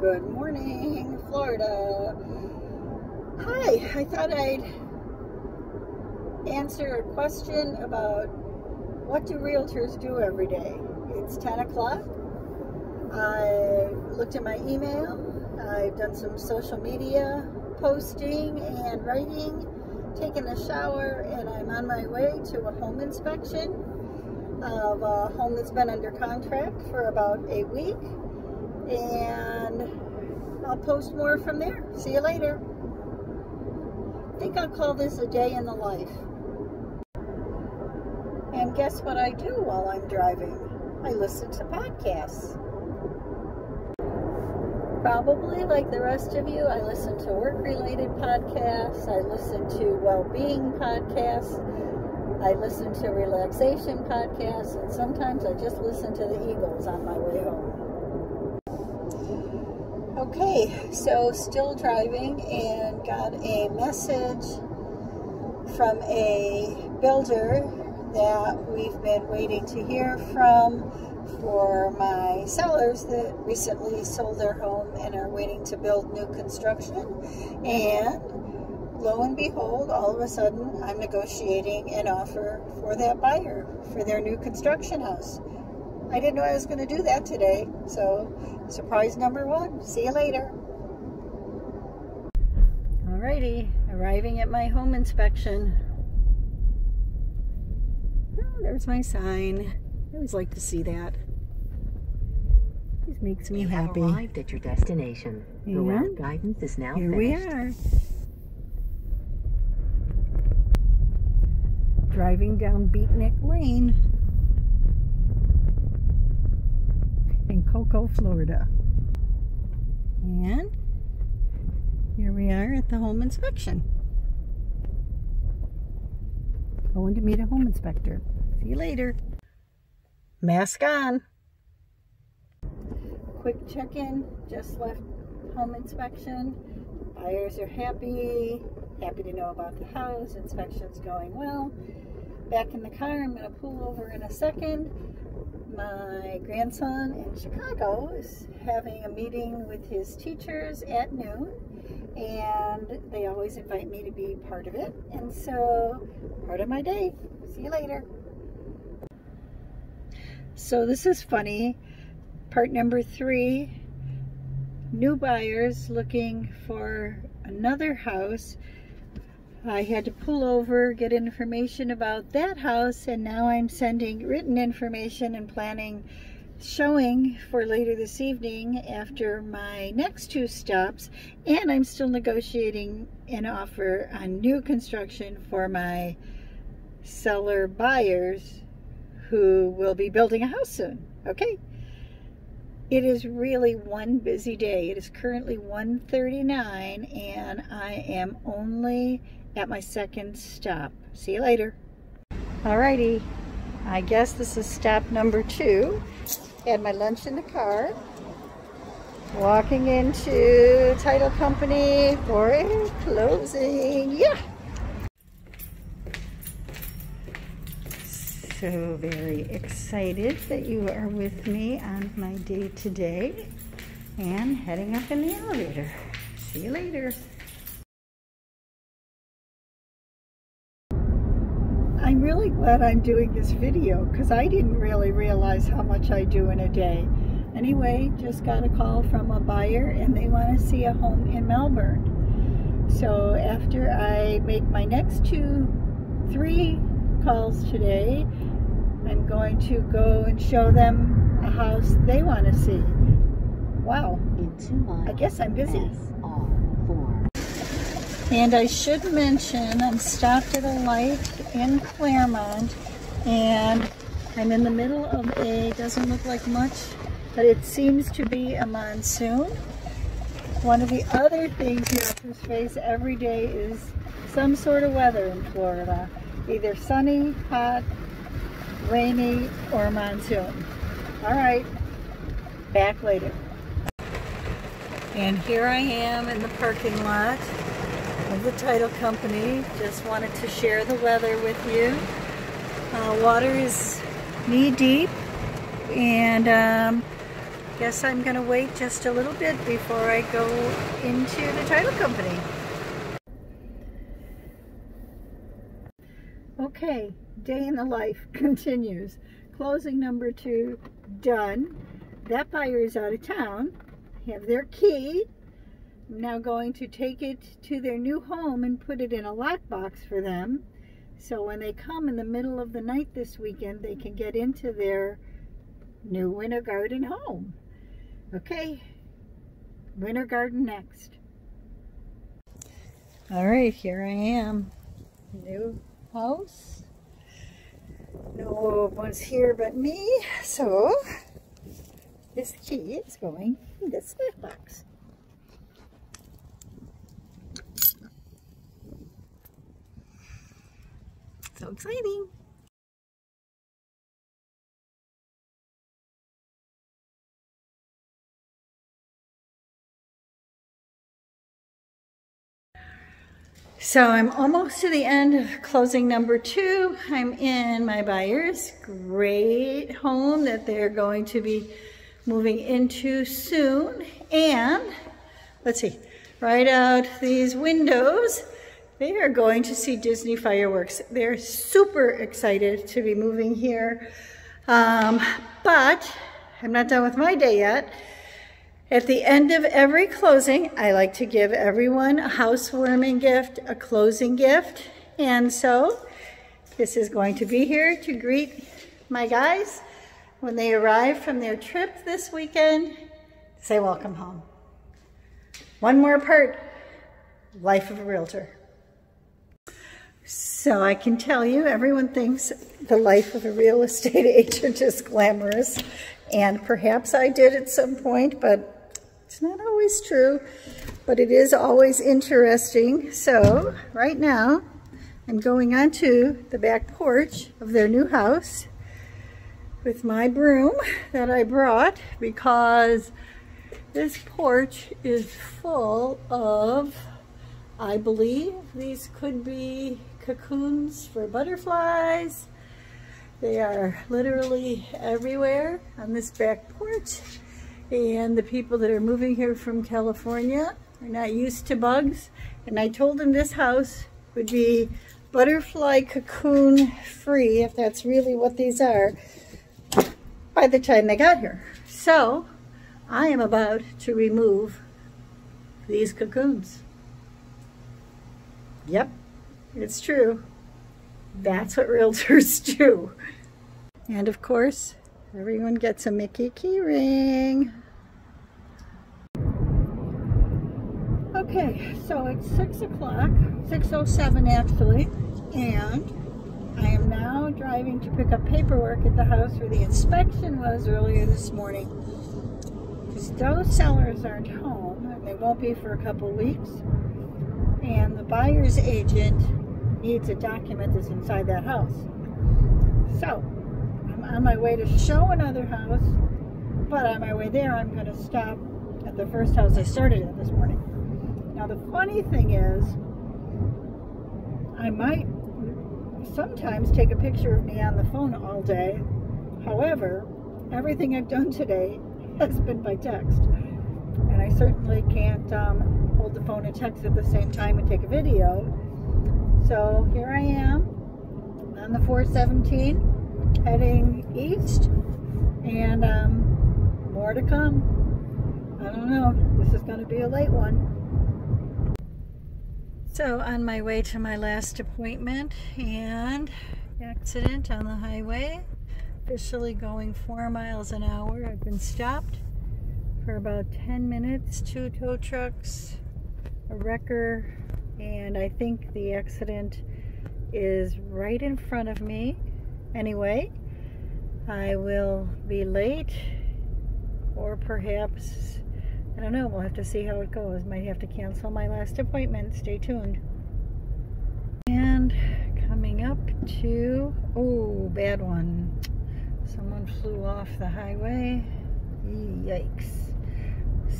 Good morning, Florida. Hi, I thought I'd answer a question about what do realtors do every day. It's 10 o'clock. I looked at my email. I've done some social media posting and writing, taken a shower, and I'm on my way to a home inspection of a home that's been under contract for about a week and I'll post more from there. See you later. I think I'll call this a day in the life. And guess what I do while I'm driving? I listen to podcasts. Probably like the rest of you, I listen to work related podcasts, I listen to well being podcasts, I listen to relaxation podcasts, and sometimes I just listen to the Eagles on my way home. Okay, so still driving and got a message from a builder that we've been waiting to hear from for my sellers that recently sold their home and are waiting to build new construction. And lo and behold, all of a sudden, I'm negotiating an offer for that buyer for their new construction house. I didn't know I was going to do that today. So, surprise number one. See you later. Alrighty, arriving at my home inspection. Oh, there's my sign. I always like to see that. It makes me you happy. have arrived at your destination. The route guidance is now Here we finished. are. Driving down Beatnik Lane Cocoa, Florida. And here we are at the home inspection. Going to meet a home inspector. See you later. Mask on. Quick check-in. Just left home inspection. Buyers are happy. Happy to know about the house. Inspection's going well. Back in the car. I'm going to pull over in a second. My grandson in Chicago is having a meeting with his teachers at noon. And they always invite me to be part of it. And so, part of my day. See you later. So, this is funny. Part number three new buyers looking for another house. I had to pull over, get information about that house, and now I'm sending written information and planning showing for later this evening after my next two stops. And I'm still negotiating an offer on new construction for my seller buyers who will be building a house soon. Okay. It is really one busy day. It is currently 1.39 and I am only at my second stop. See you later. Alrighty, I guess this is stop number two. Had my lunch in the car. Walking into title company for a closing. Yeah. So very excited that you are with me on my day today and heading up in the elevator. See you later. I'm really glad I'm doing this video because I didn't really realize how much I do in a day. Anyway, just got a call from a buyer and they want to see a home in Melbourne. So after I make my next two, three calls today, I'm going to go and show them a house they want to see. Wow, In two miles, I guess I'm busy. SR4. And I should mention, I'm stopped at a light in Clermont, and I'm in the middle of a, doesn't look like much, but it seems to be a monsoon. One of the other things you have to face every day is some sort of weather in Florida. Either sunny, hot, rainy, or monsoon. All right, back later. And here I am in the parking lot of the title company. Just wanted to share the weather with you. Uh, water is knee deep and um, guess I'm going to wait just a little bit before I go into the title company. Okay, day in the life continues. Closing number two done. That buyer is out of town. Have their key. Now going to take it to their new home and put it in a lockbox for them. So when they come in the middle of the night this weekend, they can get into their new Winter Garden home. Okay, Winter Garden next. All right, here I am. New house. No one's here but me, so this key is going in this box. So exciting! So I'm almost to the end of closing number two. I'm in my buyer's great home that they're going to be moving into soon. And let's see, right out these windows, they are going to see Disney fireworks. They're super excited to be moving here. Um, but I'm not done with my day yet. At the end of every closing, I like to give everyone a housewarming gift, a closing gift. And so this is going to be here to greet my guys when they arrive from their trip this weekend. Say welcome home. One more part, life of a realtor. So I can tell you, everyone thinks the life of a real estate agent is glamorous. And perhaps I did at some point, but it's not always true, but it is always interesting. So right now, I'm going onto the back porch of their new house with my broom that I brought because this porch is full of, I believe, these could be cocoons for butterflies. They are literally everywhere on this back porch and the people that are moving here from California are not used to bugs. And I told them this house would be butterfly cocoon free, if that's really what these are, by the time they got here. So I am about to remove these cocoons. Yep, it's true. That's what realtors do. And of course, Everyone gets a Mickey keyring. Okay, so it's 6 o'clock, 6.07 actually, and I am now driving to pick up paperwork at the house where the inspection was earlier this morning. Because those sellers aren't home, and they won't be for a couple weeks, and the buyer's agent needs a document that's inside that house. So, I'm on my way to show another house, but on my way there, I'm going to stop at the first house I started at this morning. Now, the funny thing is, I might sometimes take a picture of me on the phone all day. However, everything I've done today has been by text. And I certainly can't um, hold the phone and text at the same time and take a video. So here I am on the 417 heading east and um, more to come. I don't know. This is going to be a late one. So on my way to my last appointment and accident on the highway. Officially going four miles an hour. I've been stopped for about 10 minutes. Two tow trucks, a wrecker, and I think the accident is right in front of me anyway, I will be late or perhaps, I don't know, we'll have to see how it goes. Might have to cancel my last appointment. Stay tuned. And coming up to, oh, bad one. Someone flew off the highway. Yikes.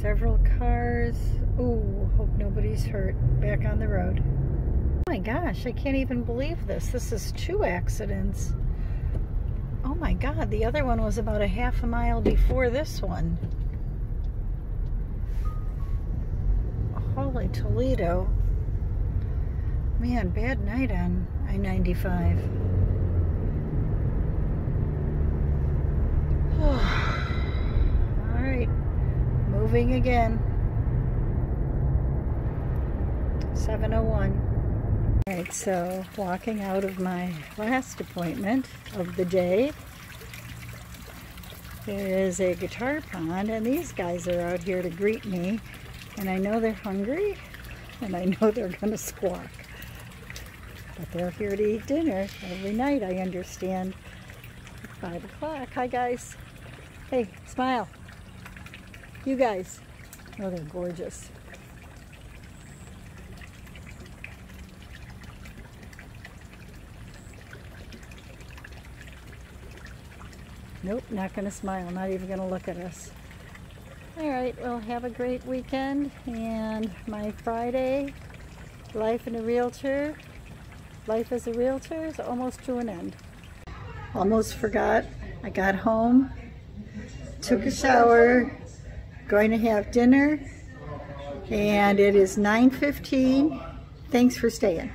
Several cars. Ooh, hope nobody's hurt. Back on the road. Oh my gosh, I can't even believe this. This is two accidents. Oh my god, the other one was about a half a mile before this one. Holy Toledo. Man, bad night on I 95. moving again. 701. All right, so walking out of my last appointment of the day. There is a guitar pond, and these guys are out here to greet me. And I know they're hungry, and I know they're going to squawk. But they're here to eat dinner every night, I understand. At 5 o'clock. Hi, guys. Hey, smile. You guys. Oh, they're gorgeous. Nope, not going to smile. Not even going to look at us. All right, well, have a great weekend. And my Friday, Life in a Realtor, Life as a Realtor is almost to an end. Almost forgot. I got home, took a shower, going to have dinner, and it is 9.15. Thanks for staying.